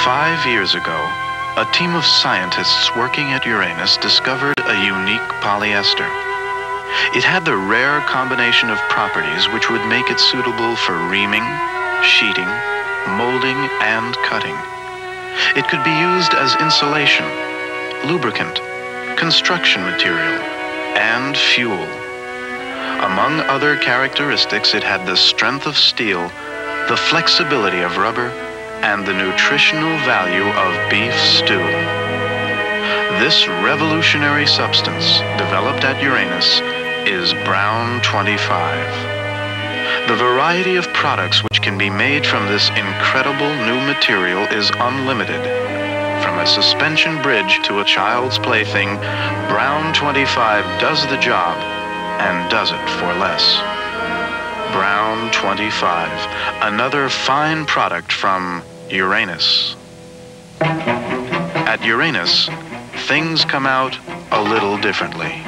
Five years ago, a team of scientists working at Uranus discovered a unique polyester. It had the rare combination of properties which would make it suitable for reaming, sheeting, molding, and cutting. It could be used as insulation, lubricant, construction material, and fuel. Among other characteristics, it had the strength of steel, the flexibility of rubber, and the nutritional value of beef stew. This revolutionary substance, developed at Uranus, is Brown 25. The variety of products which can be made from this incredible new material is unlimited. From a suspension bridge to a child's plaything, Brown 25 does the job and does it for less. Brown 25, another fine product from Uranus. At Uranus, things come out a little differently.